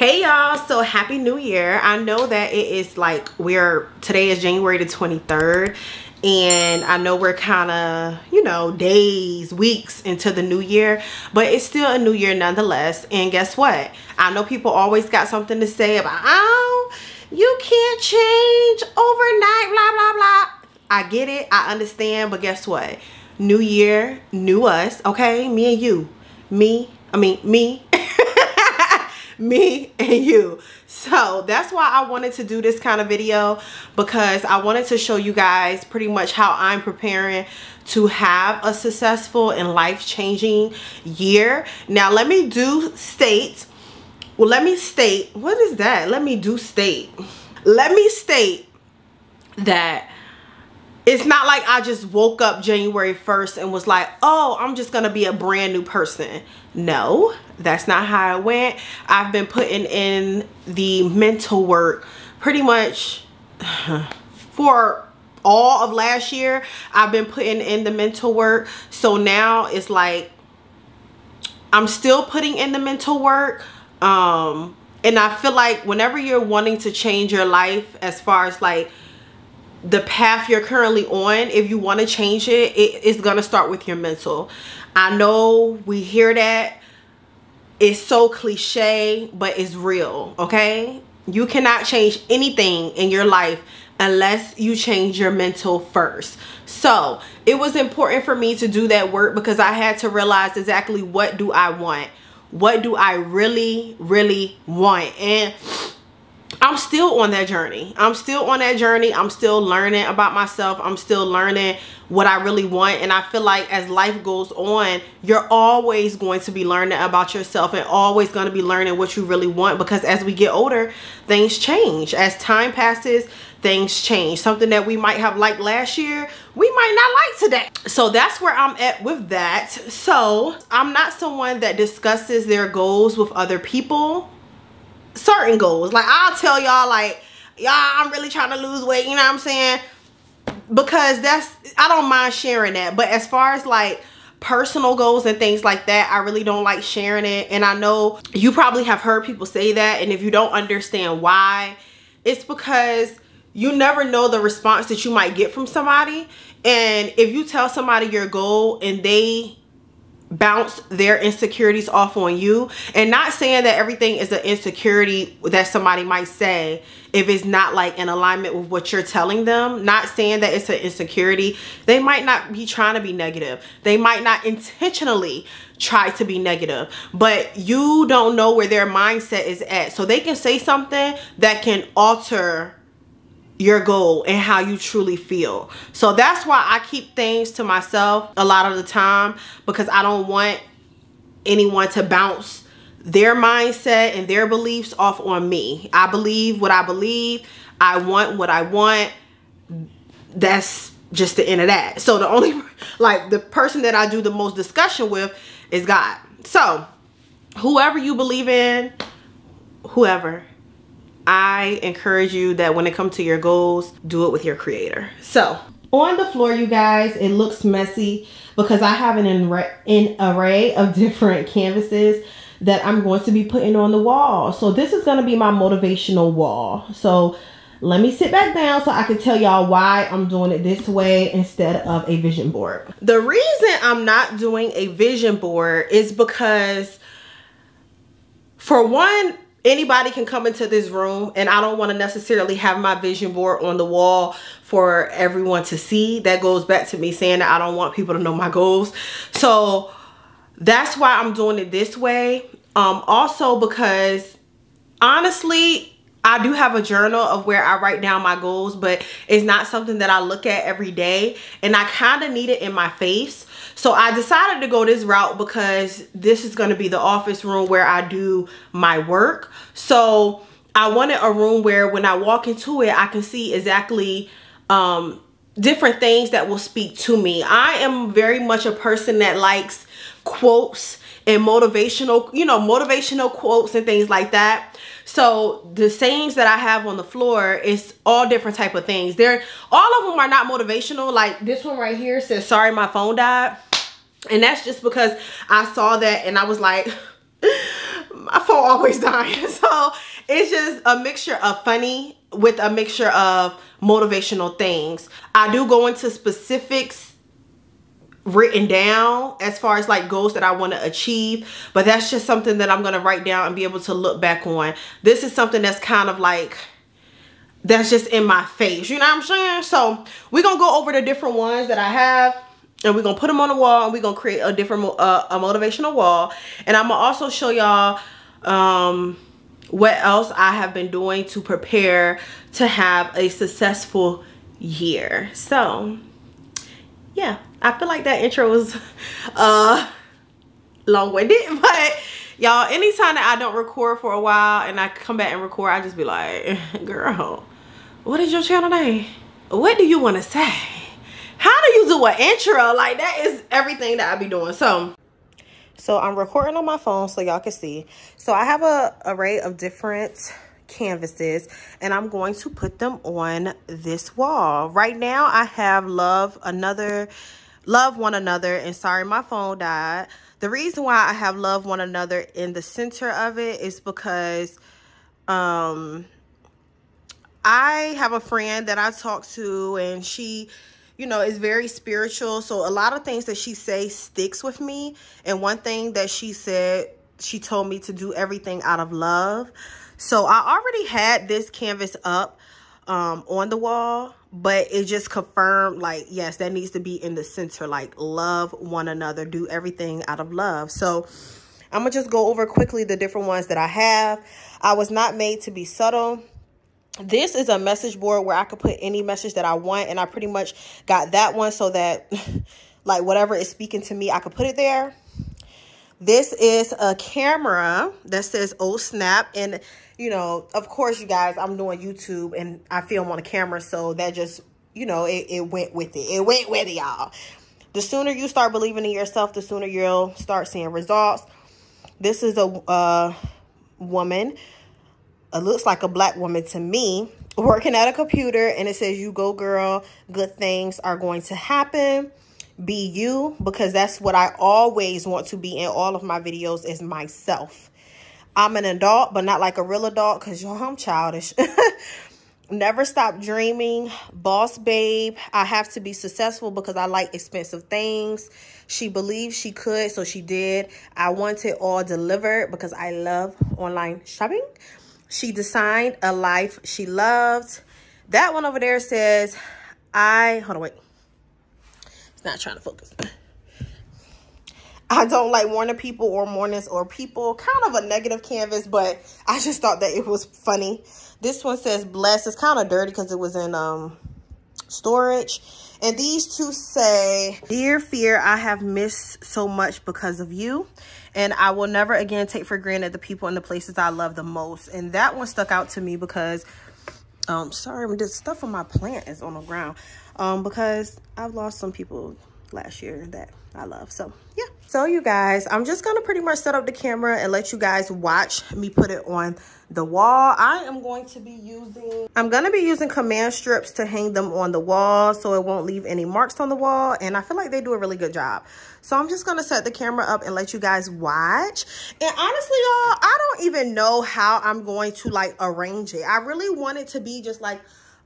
hey y'all. So happy new year. I know that it is like we're today is january the 23rd and i know we're kind of you know days weeks into the new year but it's still a new year nonetheless. And guess what? I know people always got something to say about oh you can't change overnight blah blah blah. I get it. I understand. But guess what? New year new us okay? Me and you. Me i mean me me and you. So that's why I wanted to do this kind of video because I wanted to show you guys pretty much how I'm preparing to have a successful and life-changing year. Now let me do state well let me state what is that? Let me do state. Let me state that it's not like I just woke up January 1st and was like, oh, I'm just going to be a brand new person. No, that's not how it went. I've been putting in the mental work pretty much for all of last year. I've been putting in the mental work. So now it's like I'm still putting in the mental work. Um, and I feel like whenever you're wanting to change your life as far as like the path you're currently on if you want to change it it's gonna start with your mental. I know we hear that. It's so cliche but it's real okay? You cannot change anything in your life unless you change your mental first. So it was important for me to do that work because i had to realize exactly what do i want? What do i really really want? And I'm still on that journey. I'm still on that journey. I'm still learning about myself. I'm still learning what I really want. And I feel like as life goes on, you're always going to be learning about yourself and always going to be learning what you really want because as we get older, things change. As time passes, things change. Something that we might have liked last year, we might not like today. So that's where I'm at with that. So I'm not someone that discusses their goals with other people certain goals. Like I'll tell y'all like, y'all, I'm really trying to lose weight. You know what I'm saying? Because that's, I don't mind sharing that. But as far as like personal goals and things like that, I really don't like sharing it. And I know you probably have heard people say that. And if you don't understand why, it's because you never know the response that you might get from somebody. And if you tell somebody your goal and they bounce their insecurities off on you. And not saying that everything is an insecurity that somebody might say if it's not like in alignment with what you're telling them. Not saying that it's an insecurity. They might not be trying to be negative. They might not intentionally try to be negative. But you don't know where their mindset is at. So they can say something that can alter your goal and how you truly feel. So that's why I keep things to myself a lot of the time because I don't want anyone to bounce their mindset and their beliefs off on me. I believe what I believe. I want what I want. That's just the end of that. So the only, like the person that I do the most discussion with is God. So whoever you believe in, whoever, I encourage you that when it comes to your goals, do it with your creator. So on the floor, you guys, it looks messy because I have an, an array of different canvases that I'm going to be putting on the wall. So this is going to be my motivational wall. So let me sit back down so I can tell y'all why I'm doing it this way instead of a vision board. The reason I'm not doing a vision board is because for one, anybody can come into this room and I don't want to necessarily have my vision board on the wall for everyone to see. That goes back to me saying that I don't want people to know my goals. So that's why I'm doing it this way. Um, also because honestly, I do have a journal of where I write down my goals, but it's not something that I look at every day. And I kind of need it in my face. So I decided to go this route because this is going to be the office room where I do my work. So I wanted a room where when I walk into it, I can see exactly um, different things that will speak to me. I am very much a person that likes quotes and motivational, you know, motivational quotes and things like that. So the sayings that I have on the floor is all different type of things. They're all of them are not motivational. Like this one right here says, sorry, my phone died. And that's just because I saw that and I was like, my phone always dying. So it's just a mixture of funny with a mixture of motivational things. I do go into specifics written down as far as like goals that I want to achieve but that's just something that I'm going to write down and be able to look back on this is something that's kind of like that's just in my face you know what I'm saying so we're gonna go over the different ones that I have and we're gonna put them on the wall and we're gonna create a different uh, a motivational wall and I'm gonna also show y'all um what else I have been doing to prepare to have a successful year so yeah I feel like that intro was uh long-winded, but y'all, anytime that I don't record for a while and I come back and record, I just be like, girl, what is your channel name? What do you want to say? How do you do an intro? Like that is everything that I be doing. So so I'm recording on my phone so y'all can see. So I have a array of different canvases and I'm going to put them on this wall. Right now I have Love Another love one another and sorry my phone died the reason why i have love one another in the center of it is because um i have a friend that i talk to and she you know is very spiritual. So a lot of things that she says sticks with me. And one thing that she said she told me to do everything out of love. So i already had this canvas up um on the wall but it just confirmed like yes that needs to be in the center. Like love one another do everything out of love. So i'm gonna just go over quickly the different ones that i have. I was not made to be subtle this is a message board where i could put any message that i want and i pretty much got that one so that like whatever is speaking to me i could put it there this is a camera that says oh snap and you know, of course, you guys, I'm doing YouTube and I film on a camera. So that just, you know, it, it went with it. It went with it, y'all. The sooner you start believing in yourself, the sooner you'll start seeing results. This is a uh, woman. It looks like a black woman to me working at a computer and it says you go girl good things are going to happen be you because that's what i always want to be in all of my videos is myself I'm an adult, but not like a real adult because y'all, I'm childish. Never stop dreaming. Boss babe. I have to be successful because I like expensive things. She believed she could, so she did. I want it all delivered because I love online shopping. She designed a life she loved. That one over there says, I, hold on, wait. It's not trying to focus. I don't like warning people or mornings or people. Kind of a negative canvas, but I just thought that it was funny. This one says blessed. It's kind of dirty because it was in um storage. And these two say, Dear Fear, I have missed so much because of you. And I will never again take for granted the people and the places I love the most. And that one stuck out to me because, um, sorry, the stuff on my plant is on the ground. Um, because I've lost some people last year that I love. So yeah. So you guys, I'm just going to pretty much set up the camera and let you guys watch me put it on the wall. I am going to be using, I'm going to be using command strips to hang them on the wall so it won't leave any marks on the wall. And I feel like they do a really good job. So I'm just going to set the camera up and let you guys watch. And honestly, y'all, I don't even know how I'm going to like arrange it. I really want it to be just like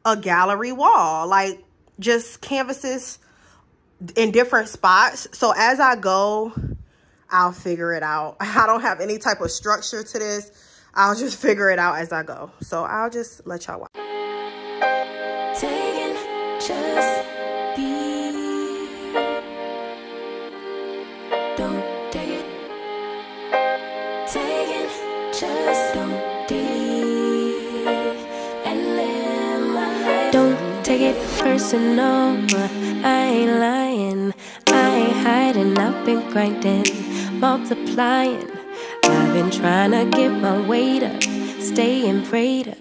a gallery wall, like just canvases in different spots. So as I go, I'll figure it out. I don't have any type of structure to this. I'll just figure it out as I go. So I'll just let y'all watch. Personal. I ain't lying, I ain't hiding. I've been grinding, multiplying. I've been trying to get my weight up, staying prayed up,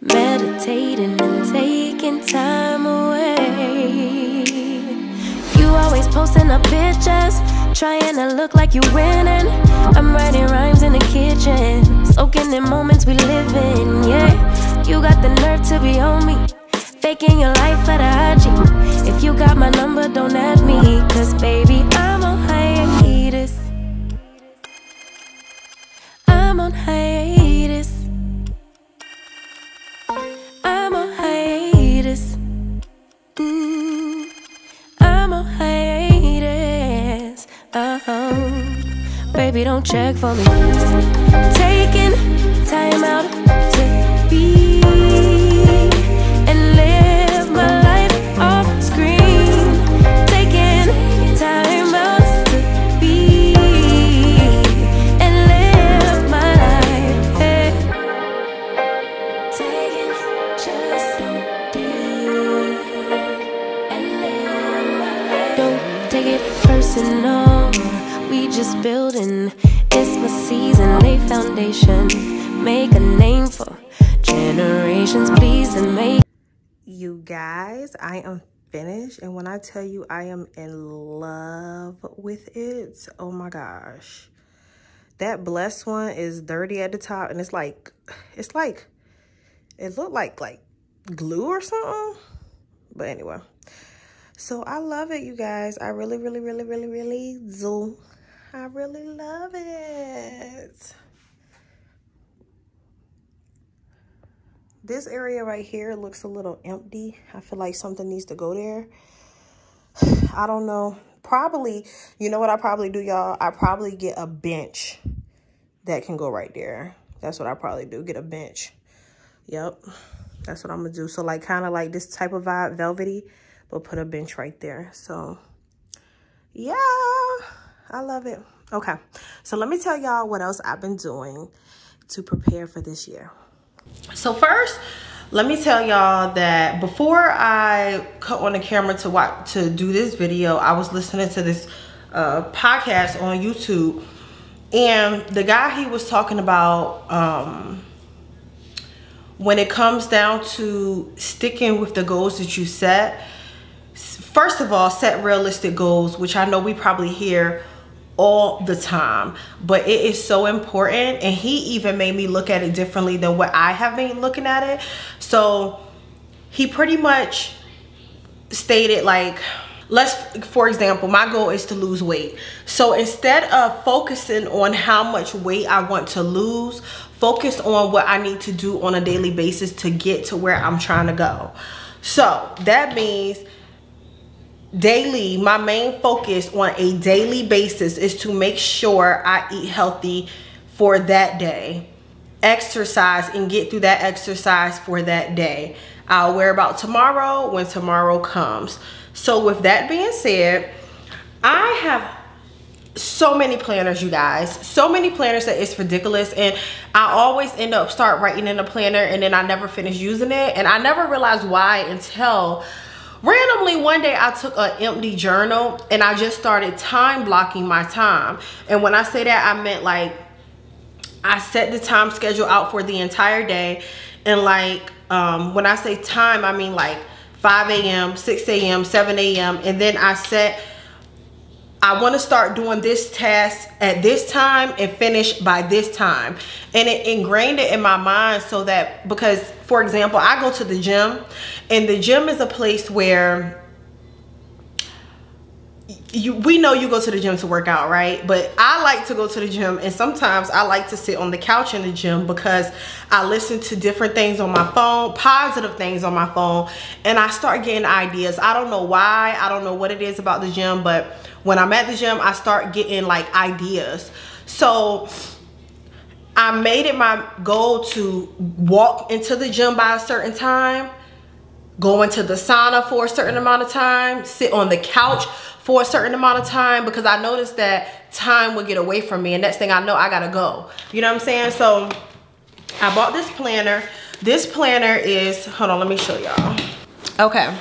meditating and taking time away. You always posting up pictures, trying to look like you winning. I'm writing rhymes in the kitchen, soaking in moments we live in. Yeah, you got the nerve to be on me. Faking your life for the IG. If you got my number, don't add me. Cause baby, I'm on hiatus. I'm on hiatus. I'm on hiatus. Mm, I'm on hiatus. Uh-huh. Baby, don't check for me. Taking time out guys, I am finished. And when I tell you I am in love with it, oh my gosh. That blessed one is dirty at the top and it's like, it's like, it looked like like glue or something. But anyway, so I love it, you guys. I really, really, really, really, really do. I really love it. This area right here looks a little empty. I feel like something needs to go there. I don't know. Probably, you know what I probably do, y'all? I probably get a bench that can go right there. That's what I probably do, get a bench. Yep, that's what I'm gonna do. So like kind of like this type of vibe, velvety, but put a bench right there. So yeah, I love it. Okay, so let me tell y'all what else I've been doing to prepare for this year. So first, let me tell y'all that before I cut on the camera to watch to do this video, I was listening to this uh, podcast on YouTube, and the guy he was talking about um, when it comes down to sticking with the goals that you set. First of all, set realistic goals, which I know we probably hear all the time. But it is so important and he even made me look at it differently than what i have been looking at it. So he pretty much stated like let's for example my goal is to lose weight. So instead of focusing on how much weight i want to lose focus on what i need to do on a daily basis to get to where i'm trying to go. So that means daily my main focus on a daily basis is to make sure i eat healthy for that day. Exercise and get through that exercise for that day. I'll worry about tomorrow when tomorrow comes. So with that being said i have so many planners you guys. So many planners that it's ridiculous. And i always end up start writing in a planner and then i never finish using it. And i never realized why until randomly one day I took an empty journal and I just started time blocking my time. And when I say that, I meant like I set the time schedule out for the entire day. And like um, when I say time, I mean like 5 a.m., 6 a.m., 7 a.m. And then I set I want to start doing this task at this time and finish by this time. And it ingrained it in my mind so that because for example, I go to the gym and the gym is a place where you we know you go to the gym to work out right but i like to go to the gym and sometimes i like to sit on the couch in the gym because i listen to different things on my phone positive things on my phone and i start getting ideas i don't know why i don't know what it is about the gym but when i'm at the gym i start getting like ideas so i made it my goal to walk into the gym by a certain time go into the sauna for a certain amount of time sit on the couch for a certain amount of time because I noticed that time would get away from me and next thing I know I gotta go. You know what I'm saying? So I bought this planner. This planner is, hold on, let me show y'all. Okay,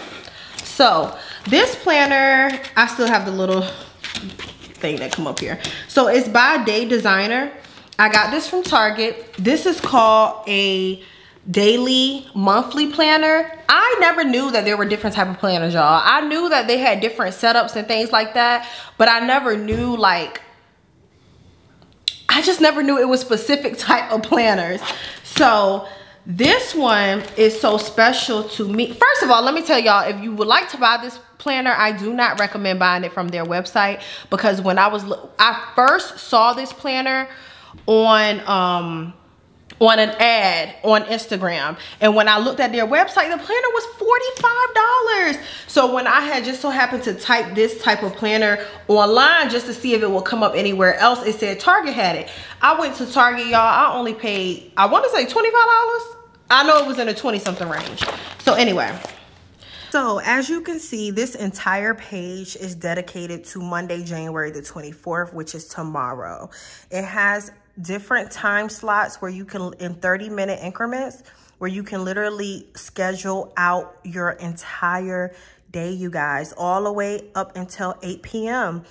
so this planner, I still have the little thing that come up here. So it's by Day Designer. I got this from Target. This is called a daily monthly planner i never knew that there were different type of planners y'all i knew that they had different setups and things like that but i never knew like i just never knew it was specific type of planners so this one is so special to me first of all let me tell y'all if you would like to buy this planner i do not recommend buying it from their website because when i was i first saw this planner on um on an ad on Instagram. And when I looked at their website, the planner was $45. So when I had just so happened to type this type of planner online just to see if it will come up anywhere else, it said Target had it. I went to Target, y'all. I only paid, I want to say $25. I know it was in a 20 something range. So anyway, so as you can see, this entire page is dedicated to Monday, January the 24th, which is tomorrow. It has different time slots where you can, in 30 minute increments, where you can literally schedule out your entire day, you guys, all the way up until 8 p.m.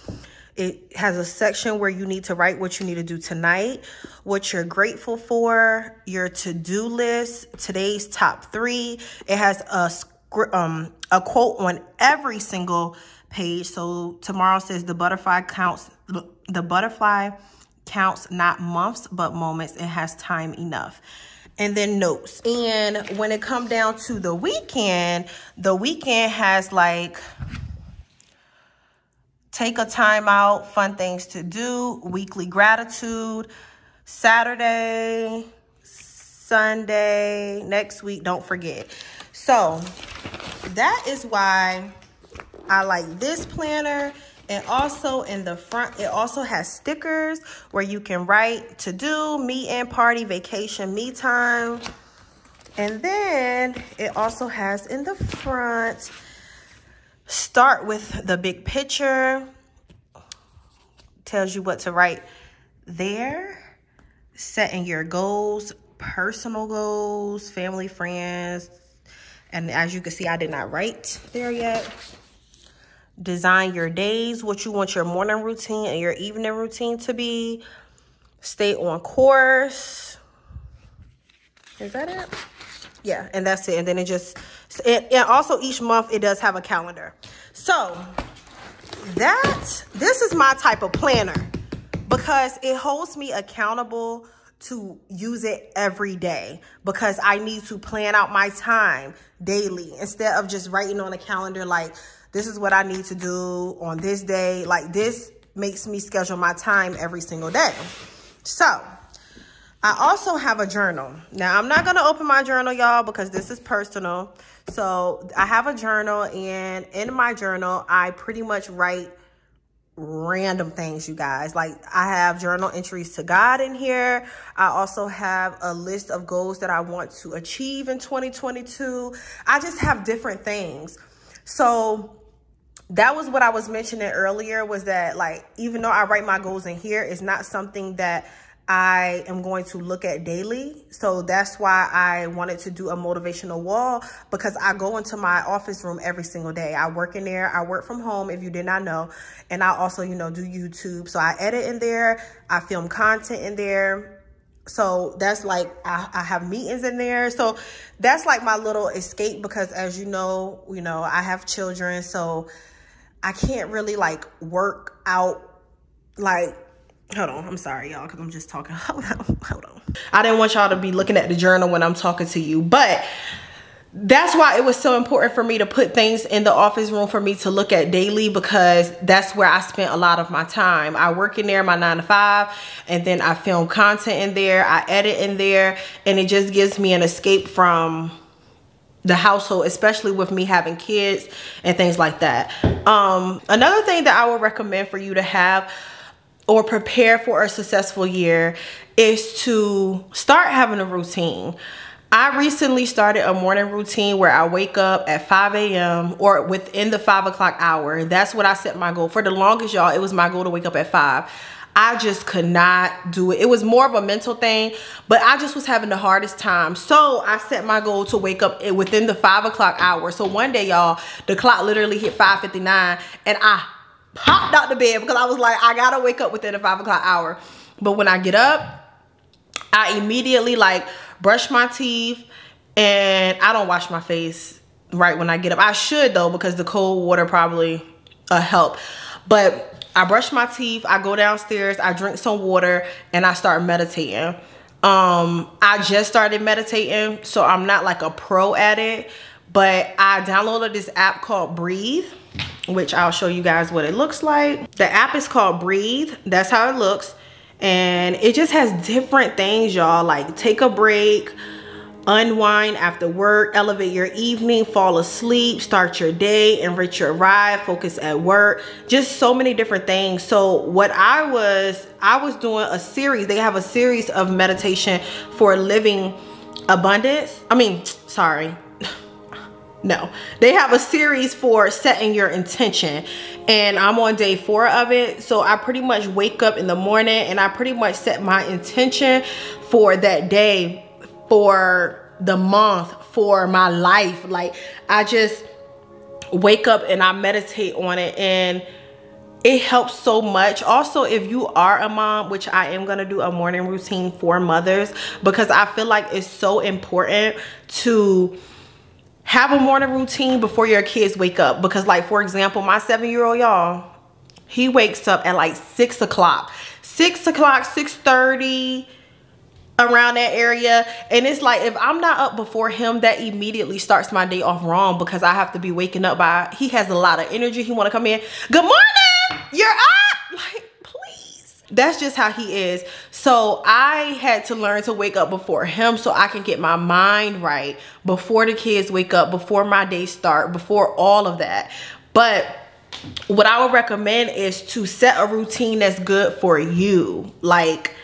It has a section where you need to write what you need to do tonight, what you're grateful for, your to-do list, today's top three. It has a um a quote on every single page. So tomorrow says the butterfly counts the butterfly counts not months but moments it has time enough and then notes and when it come down to the weekend the weekend has like take a time out fun things to do weekly gratitude saturday sunday next week don't forget so that is why i like this planner and also in the front, it also has stickers where you can write to do, meet and party, vacation, me time. And then it also has in the front, start with the big picture. Tells you what to write there. Setting your goals, personal goals, family, friends. And as you can see, I did not write there yet design your days, what you want your morning routine and your evening routine to be. Stay on course. Is that it? Yeah, and that's it. And then it just, it, and also each month it does have a calendar. So that, this is my type of planner because it holds me accountable to use it every day because I need to plan out my time daily instead of just writing on a calendar like, this is what I need to do on this day. Like this makes me schedule my time every single day. So I also have a journal. Now I'm not going to open my journal, y'all, because this is personal. So I have a journal and in my journal, I pretty much write random things, you guys. Like I have journal entries to God in here. I also have a list of goals that I want to achieve in 2022. I just have different things. So that was what I was mentioning earlier was that like, even though I write my goals in here, it's not something that I am going to look at daily. So that's why I wanted to do a motivational wall because I go into my office room every single day. I work in there. I work from home if you did not know. And I also, you know, do YouTube. So I edit in there. I film content in there. So that's like, I, I, have meetings in there. So that's like my little escape because as you know, you know, I have children. So I can't really like work out like hold on i'm sorry y'all because i'm just talking hold on hold on i didn't want y'all to be looking at the journal when i'm talking to you but that's why it was so important for me to put things in the office room for me to look at daily because that's where I spent a lot of my time. I work in there my nine to five and then I film content in there. I edit in there and it just gives me an escape from the household, especially with me having kids and things like that. Um, another thing that I would recommend for you to have or prepare for a successful year is to start having a routine. I recently started a morning routine where I wake up at 5 a.m. or within the 5 o'clock hour. That's what I set my goal. For the longest, y'all, it was my goal to wake up at 5. I just could not do it. It was more of a mental thing, but I just was having the hardest time. So I set my goal to wake up within the five o'clock hour. So one day, y'all, the clock literally hit 5.59 and I popped out the bed because I was like, I gotta wake up within the five o'clock hour. But when I get up, I immediately like brush my teeth and I don't wash my face right when I get up. I should though because the cold water probably uh, help. But I brush my teeth, I go downstairs, I drink some water, and I start meditating. Um, I just started meditating, so I'm not like a pro at it, but I downloaded this app called Breathe, which I'll show you guys what it looks like. The app is called Breathe. That's how it looks. and it just has different things y'all like take a break unwind after work elevate your evening fall asleep start your day enrich your ride focus at work just so many different things so what i was i was doing a series they have a series of meditation for living abundance i mean sorry no. They have a series for setting your intention and i'm on day four of it so i pretty much wake up in the morning and i pretty much set my intention for that day for the month for my life. Like i just wake up and i meditate on it and it helps so much. Also if you are a mom which i am going to do a morning routine for mothers because i feel like it's so important to have a morning routine before your kids wake up. Because like for example my seven year old y'all he wakes up at like six o'clock. Six o'clock six thirty around that area. And it's like if i'm not up before him that immediately starts my day off wrong because i have to be waking up by he has a lot of energy. He want to come in good morning you're up that's just how he is. So i had to learn to wake up before him so i can get my mind right before the kids wake up before my day start before all of that. But what i would recommend is to set a routine that's good for you. Like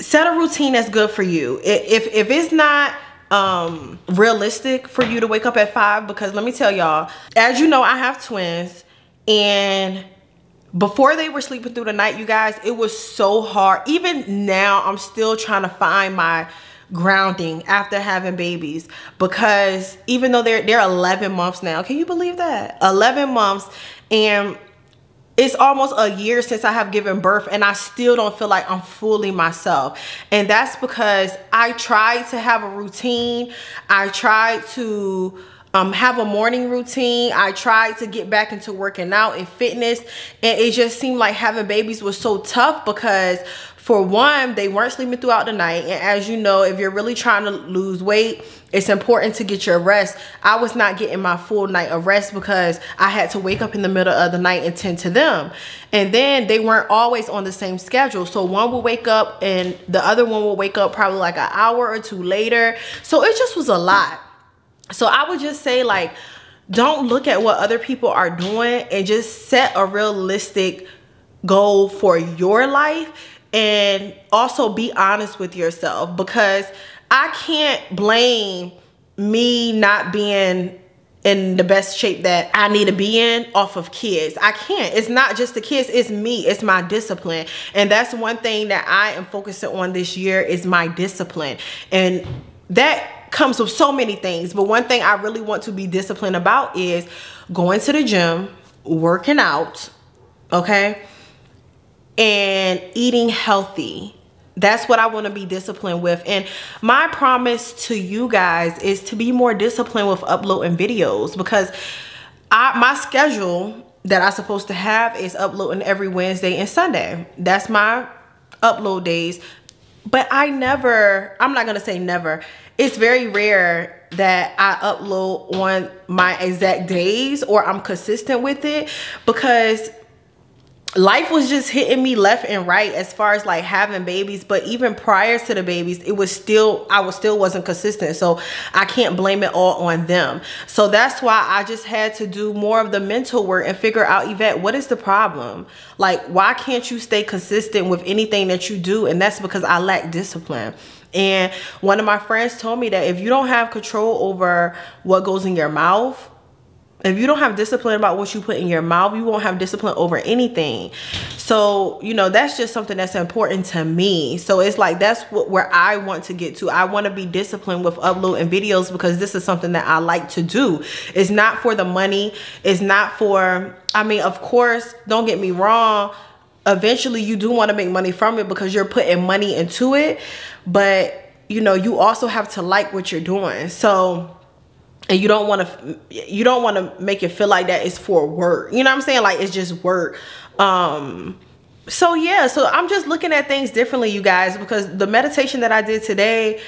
set a routine that's good for you. If, if it's not um, realistic for you to wake up at five, because let me tell y'all, as you know, I have twins and before they were sleeping through the night, you guys, it was so hard. Even now, I'm still trying to find my grounding after having babies because even though they're they're 11 months now can you believe that 11 months and it's almost a year since I have given birth and I still don't feel like I'm fully myself. And that's because I tried to have a routine. I tried to um, have a morning routine. I tried to get back into working out and fitness. And it just seemed like having babies was so tough because for one, they weren't sleeping throughout the night. And as you know, if you're really trying to lose weight, it's important to get your rest. I was not getting my full night of rest because I had to wake up in the middle of the night and tend to them. And then they weren't always on the same schedule. So one would wake up and the other one would wake up probably like an hour or two later. So it just was a lot. So I would just say like, don't look at what other people are doing and just set a realistic goal for your life and also be honest with yourself because I can't blame me not being in the best shape that I need to be in off of kids. I can't. It's not just the kids, it's me. It's my discipline. And that's one thing that I am focusing on this year is my discipline. And that comes with so many things. But one thing I really want to be disciplined about is going to the gym, working out, okay? and eating healthy. That's what I want to be disciplined with. And my promise to you guys is to be more disciplined with uploading videos because I, my schedule that I'm supposed to have is uploading every Wednesday and Sunday. That's my upload days. But I never, I'm not to say never. It's very rare that I upload on my exact days or I'm consistent with it because life was just hitting me left and right as far as like having babies but even prior to the babies it was still i was still wasn't consistent so i can't blame it all on them. So that's why i just had to do more of the mental work and figure out yvette what is the problem? Like why can't you stay consistent with anything that you do? And that's because i lack discipline. And one of my friends told me that if you don't have control over what goes in your mouth if you don't have discipline about what you put in your mouth, you won't have discipline over anything. So, you know, that's just something that's important to me. So it's like that's what where I want to get to. I want to be disciplined with uploading videos because this is something that I like to do. It's not for the money. It's not for I mean, of course, don't get me wrong. Eventually you do want to make money from it because you're putting money into it, but you know, you also have to like what you're doing. So, and you don't want to you don't want to make it feel like that it's for work. You know what i'm saying? Like it's just work. Um so yeah so i'm just looking at things differently you guys because the meditation that i did today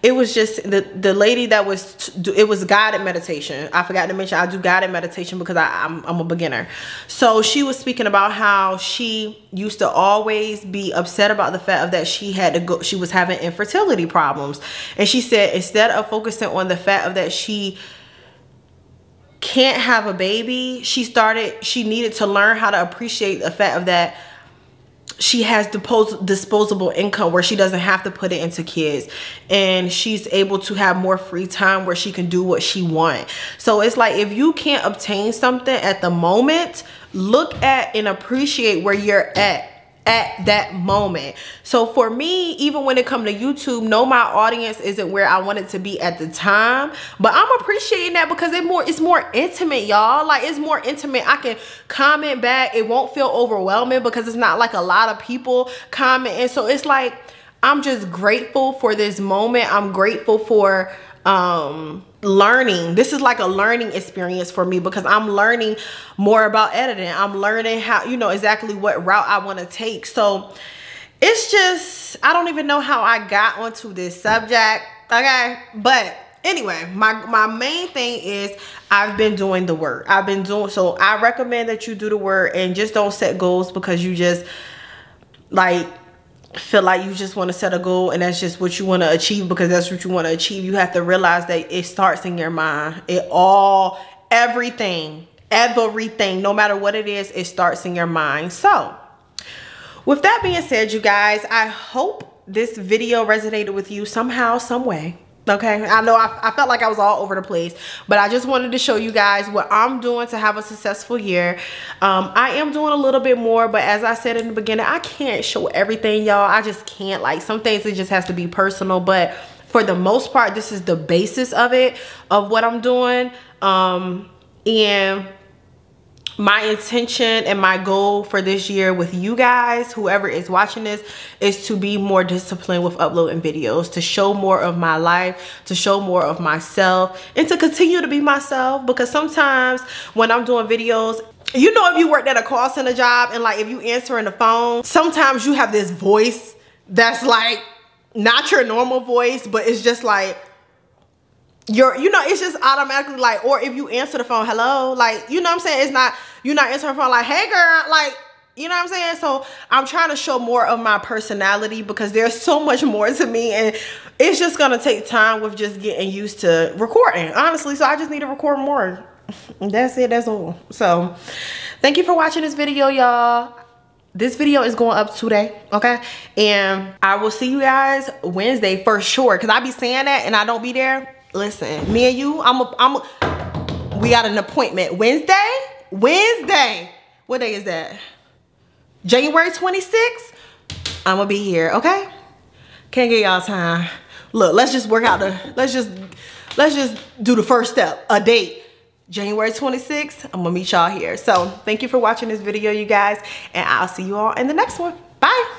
it was just the the lady that was it was guided meditation. I forgot to mention i do guided meditation because I, I'm, I'm a beginner. So she was speaking about how she used to always be upset about the fact of that she had to go she was having infertility problems. And she said instead of focusing on the fact of that she can't have a baby she started she needed to learn how to appreciate the fact of that she has disposable income where she doesn't have to put it into kids. And she's able to have more free time where she can do what she want. So it's like if you can't obtain something at the moment look at and appreciate where you're at at that moment. So for me, even when it come to YouTube, no, my audience isn't where I want it to be at the time, but I'm appreciating that because it more it's more intimate, y'all. Like it's more intimate. I can comment back. It won't feel overwhelming because it's not like a lot of people commenting. So it's like I'm just grateful for this moment. I'm grateful for um learning. This is like a learning experience for me because i'm learning more about editing. I'm learning how you know exactly what route i want to take. So it's just i don't even know how i got onto this subject okay? But anyway my my main thing is i've been doing the work. I've been doing so i recommend that you do the work and just don't set goals because you just like feel like you just want to set a goal and that's just what you want to achieve because that's what you want to achieve. You have to realize that it starts in your mind. It all everything everything no matter what it is it starts in your mind. So with that being said you guys i hope this video resonated with you somehow some way okay? I know I, I, felt like i was all over the place but i just wanted to show you guys what i'm doing to have a successful year. Um, i am doing a little bit more but as i said in the beginning i can't show everything y'all. I just can't. Like some things it just has to be personal but for the most part this is the basis of it of what i'm doing. Um, and my intention and my goal for this year with you guys whoever is watching this is to be more disciplined with uploading videos to show more of my life to show more of myself and to continue to be myself. Because sometimes when i'm doing videos you know if you worked at a call center job and like if you answering the phone sometimes you have this voice that's like not your normal voice but it's just like you're you know it's just automatically like or if you answer the phone hello? Like you know i'm saying? It's not you're not answering the phone like hey girl like you know what i'm saying? So i'm trying to show more of my personality because there's so much more to me and it's just gonna take time with just getting used to recording honestly. So i just need to record more. That's it that's all. So thank you for watching this video y'all. This video is going up today okay? And i will see you guys wednesday for sure because i be saying that and i don't be there listen, me and you, I'm a, I'm a, we got an appointment Wednesday, Wednesday. What day is that? January 26th. I'm gonna be here, okay? Can't get y'all time. Look, let's just work out the, let's just, let's just do the first step, a date. January 26th, I'm gonna meet y'all here. So thank you for watching this video, you guys, and I'll see you all in the next one. Bye.